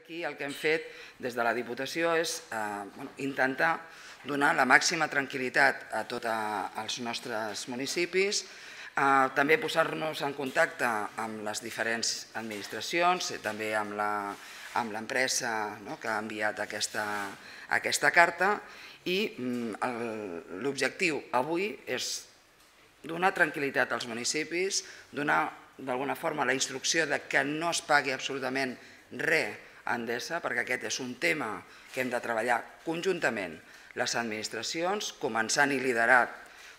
aquí el que hem fet des de la Diputació és eh, bueno, intentar donar la màxima tranquil·litat a tots els nostres municipis, eh, també posar-nos en contacte amb les diferents administracions, eh, també amb l'empresa no, que ha enviat aquesta, aquesta carta i mm, l'objectiu avui és donar tranquil·litat als municipis, donar d'alguna forma la instrucció de que no es pagui absolutament res a Endesa, perquè aquest és un tema que hem de treballar conjuntament les administracions, començant i liderat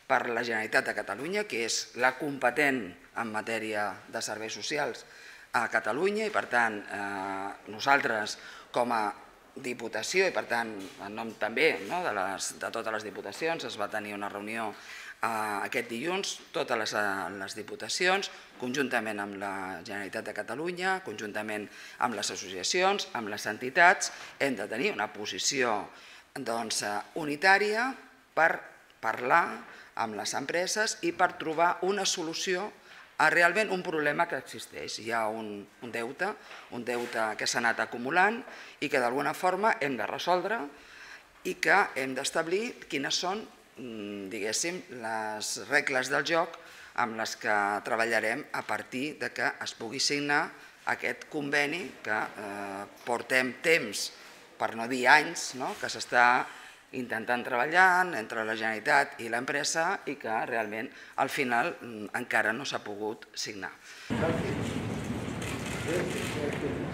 per la Generalitat de Catalunya, que és la competent en matèria de serveis socials a Catalunya i per tant eh, nosaltres com a Diputació i per tant en nom també no, de, les, de totes les diputacions es va tenir una reunió aquest dilluns totes les, les diputacions, conjuntament amb la Generalitat de Catalunya, conjuntament amb les associacions, amb les entitats, hem de tenir una posició doncs, unitària per parlar amb les empreses i per trobar una solució a realment un problema que existeix. Hi ha un, un deute, un deute que s'ha anat acumulant i que d'alguna forma hem de resoldre i que hem d'establir quines són Mm, diguéssim, les regles del joc amb les que treballarem a partir de que es pugui signar aquest conveni que eh, portem temps, per no dir anys, no? que s'està intentant treballant entre la Generalitat i l'empresa i que realment al final mm, encara no s'ha pogut signar. Gràcies.